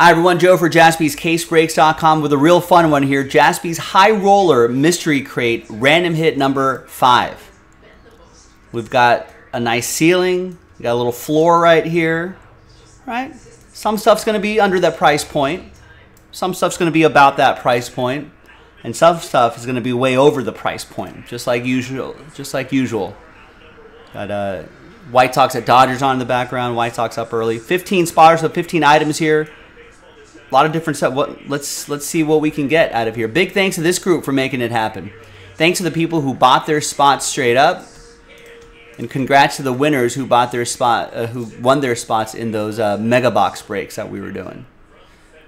Hi everyone, Joe for jaspyscasebreaks.com with a real fun one here. Jaspy's High Roller Mystery Crate random hit number five. We've got a nice ceiling, we got a little floor right here, right? Some stuff's gonna be under that price point. Some stuff's gonna be about that price point. And some stuff is gonna be way over the price point, just like usual. Just like usual. Got uh, White Sox at Dodgers on in the background. White Sox up early. 15 spotters, so 15 items here a lot of different stuff. What let's let's see what we can get out of here. Big thanks to this group for making it happen. Thanks to the people who bought their spots straight up, and congrats to the winners who bought their spot, uh, who won their spots in those uh, mega box breaks that we were doing.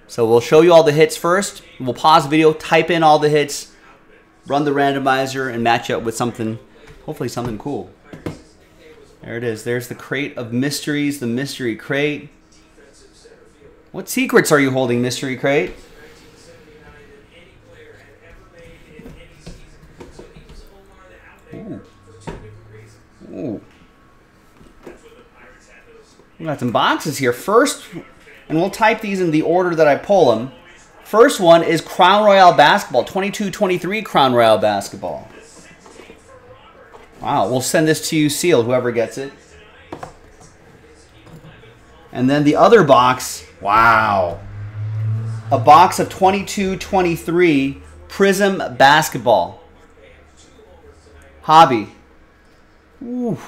So we'll show you all the hits first. We'll pause the video, type in all the hits, run the randomizer, and match up with something, hopefully something cool. There it is. There's the crate of mysteries, the mystery crate. What secrets are you holding, Mystery Crate? Ooh. Ooh. We got some boxes here. First, and we'll type these in the order that I pull them. First one is Crown Royale Basketball, 22-23 Crown Royale Basketball. Wow, we'll send this to you sealed, whoever gets it. And then the other box Wow. A box of 22-23 Prism Basketball. Hobby. Ooh.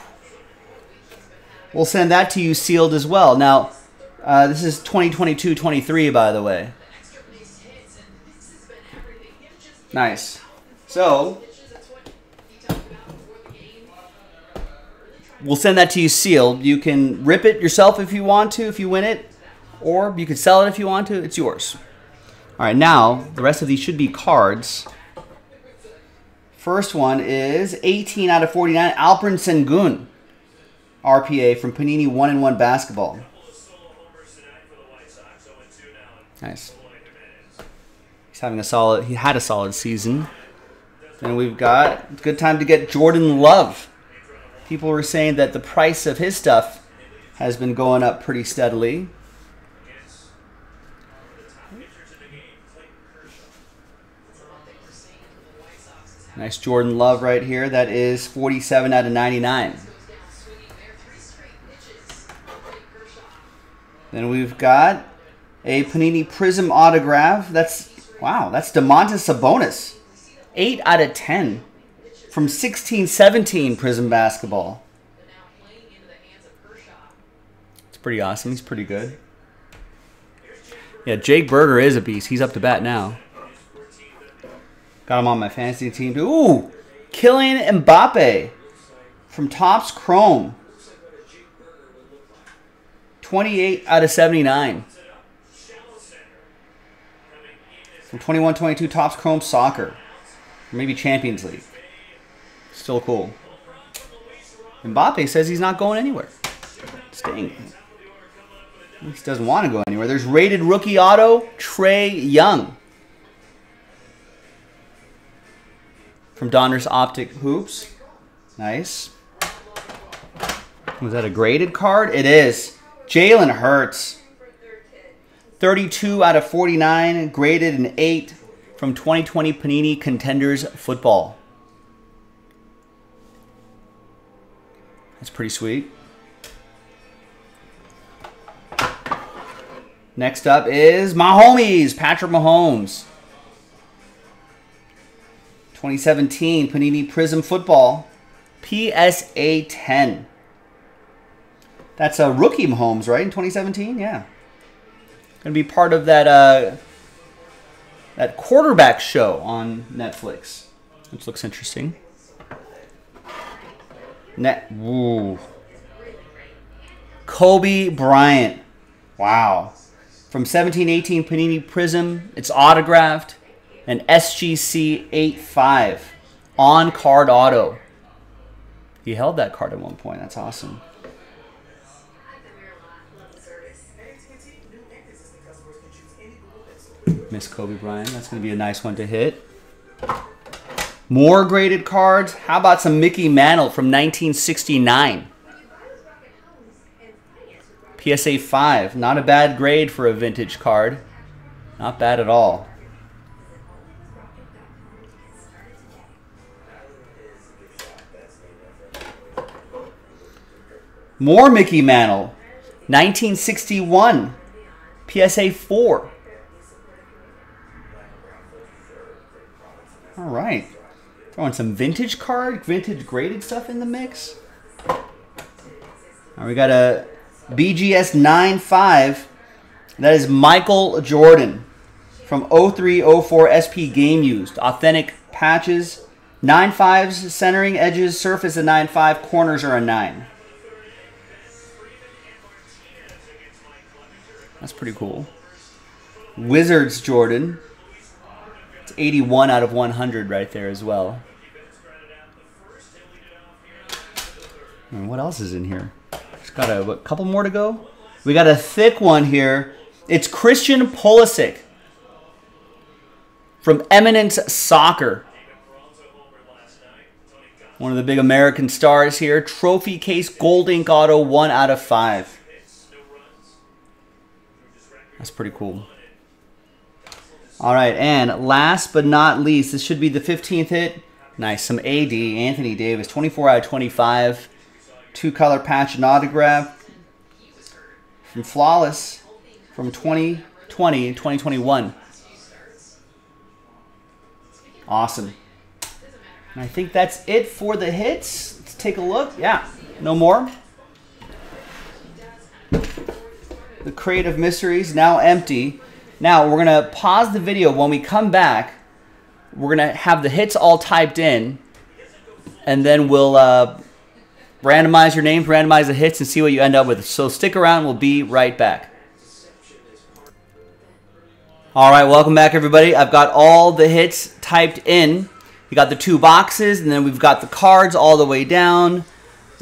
We'll send that to you sealed as well. Now, uh, this is 2022-23, by the way. Nice. So, we'll send that to you sealed. You can rip it yourself if you want to, if you win it or you could sell it if you want to. It's yours. All right, now the rest of these should be cards. First one is 18 out of 49, Alperen Sengun, RPA from Panini 1 and 1 Basketball. Nice. He's having a solid, he had a solid season. And we've got, good time to get Jordan Love. People were saying that the price of his stuff has been going up pretty steadily. Nice Jordan Love right here. That is 47 out of 99. Then we've got a Panini Prism autograph. That's, wow, that's Domantas Sabonis. 8 out of 10 from 16-17 Prism Basketball. It's pretty awesome. He's pretty good. Yeah, Jake Burger is a beast. He's up to bat now. Got him on my fantasy team. Ooh, Kylian Mbappe from Topps Chrome. 28 out of 79. From 21-22 Topps Chrome Soccer. Or maybe Champions League. Still cool. Mbappe says he's not going anywhere. Staying. He doesn't want to go anywhere. There's rated rookie auto, Trae Young. From Donruss Optic Hoops. Nice. Was that a graded card? It is. Jalen Hurts. 32 out of 49, graded an 8 from 2020 Panini Contenders Football. That's pretty sweet. Next up is Mahomes, Patrick Mahomes. 2017 Panini Prism Football PSA 10. That's a rookie Mahomes, right? In 2017, yeah. Going to be part of that uh, that quarterback show on Netflix, which looks interesting. Net, woo. Kobe Bryant, wow. From 1718 Panini Prism, it's autographed an SGC 85 on card auto. He held that card at one point. That's awesome. Miss Kobe Bryant. That's going to be a nice one to hit. More graded cards. How about some Mickey Mantle from 1969? PSA 5. Not a bad grade for a vintage card. Not bad at all. More Mickey Mantle. 1961. PSA 4. All right. Throwing some vintage card, vintage graded stuff in the mix. Right, we got a BGS 9.5. That is Michael Jordan from 0304 SP Game Used. Authentic patches. 9.5s, centering edges, surface a 9.5, corners are a 9. That's pretty cool. Wizards Jordan. It's 81 out of 100 right there as well. And what else is in here? Just got a what, couple more to go. We got a thick one here. It's Christian Pulisic from Eminence Soccer. One of the big American stars here. Trophy case gold ink auto, one out of five. That's pretty cool. All right, and last but not least, this should be the 15th hit. Nice, some AD, Anthony Davis, 24 out of 25. Two color patch and autograph from Flawless from 2020 and 2021. Awesome. And I think that's it for the hits. Let's take a look. Yeah, no more. The crate of mysteries now empty. Now we're gonna pause the video. When we come back, we're gonna have the hits all typed in, and then we'll uh, randomize your names, randomize the hits, and see what you end up with. So stick around. We'll be right back. All right, welcome back, everybody. I've got all the hits typed in. We got the two boxes, and then we've got the cards all the way down.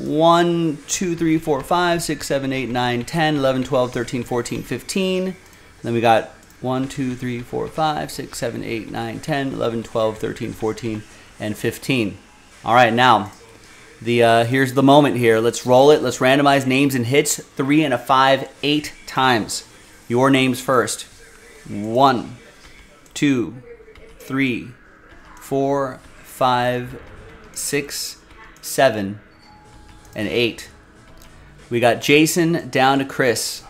1, 2, 3, 4, 5, 6, 7, 8, 9, 10, 11, 12, 13, 14, 15. Then we got 1, 2, 3, 4, 5, 6, 7, 8, 9, 10, 11, 12, 13, 14, and 15. All right, now, the uh, here's the moment here. Let's roll it. Let's randomize names and hits. Three and a five, eight times. Your names first. One, two, three, four, five, six, seven, and 8. We got Jason down to Chris.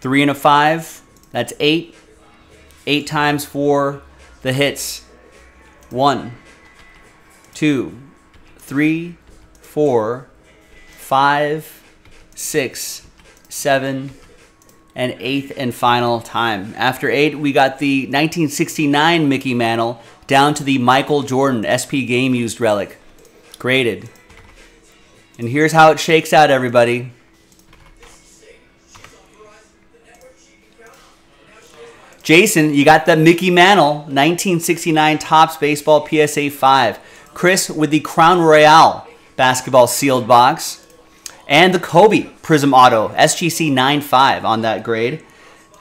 Three and a five. That's eight. Eight times for the hits. One, two, three, four, five, six, seven, and eighth and final time. After eight, we got the 1969 Mickey Mantle down to the Michael Jordan SP Game Used relic. Graded. And here's how it shakes out, everybody. Jason, you got the Mickey Mantle 1969 Topps Baseball PSA 5. Chris with the Crown Royale basketball sealed box and the Kobe Prism Auto SGC 95 on that grade.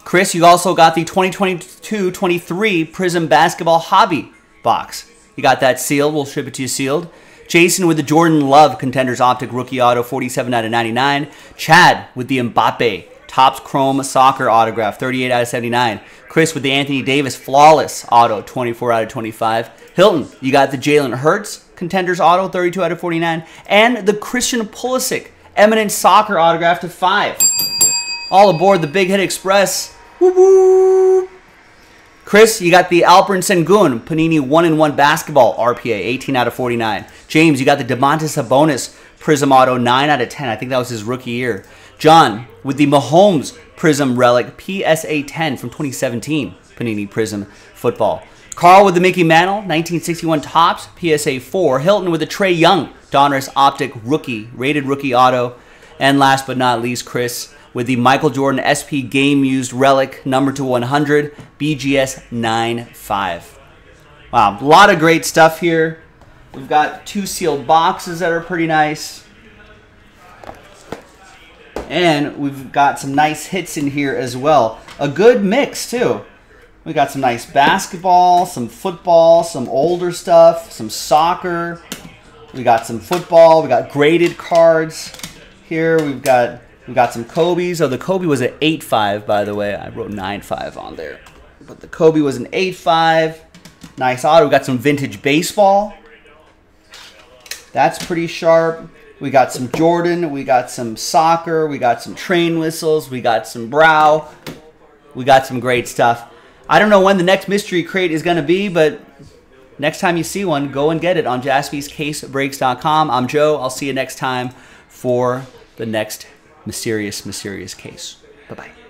Chris, you also got the 2022-23 Prism Basketball Hobby box. You got that sealed. We'll ship it to you sealed. Jason with the Jordan Love Contenders Optic Rookie Auto 47 out of 99. Chad with the Mbappe Topps Chrome Soccer Autograph 38 out of 79. Chris with the Anthony Davis Flawless Auto 24 out of 25. Hilton, you got the Jalen Hurts Contenders Auto 32 out of 49. And the Christian Pulisic Eminence Soccer autograph to five. All aboard the Big Hit Express. Woo woo. Chris, you got the Alperen Sengun Panini 1-in-1 Basketball RPA, 18 out of 49. James, you got the Domantas Sabonis Prism Auto, 9 out of 10. I think that was his rookie year. John, with the Mahomes Prism Relic PSA 10 from 2017 Panini Prism Football. Carl with the Mickey Mantle, 1961 Topps, PSA 4. Hilton with the Trae Young Donruss Optic Rookie, rated rookie auto. And last but not least, Chris with the Michael Jordan SP Game Used Relic number to 100 BGS 95. Wow, a lot of great stuff here. We've got two sealed boxes that are pretty nice. And we've got some nice hits in here as well. A good mix, too. We got some nice basketball, some football, some older stuff, some soccer. We got some football. We got graded cards here. We've got we got some Kobe's. Oh, the Kobe was an 8.5, by the way. I wrote 9.5 on there. But the Kobe was an 8.5. Nice auto. We got some vintage baseball. That's pretty sharp. We got some Jordan. We got some soccer. We got some train whistles. We got some brow. We got some great stuff. I don't know when the next mystery crate is going to be, but next time you see one, go and get it on jaspyscasebreaks.com. I'm Joe. I'll see you next time for the next mysterious, mysterious case. Bye bye.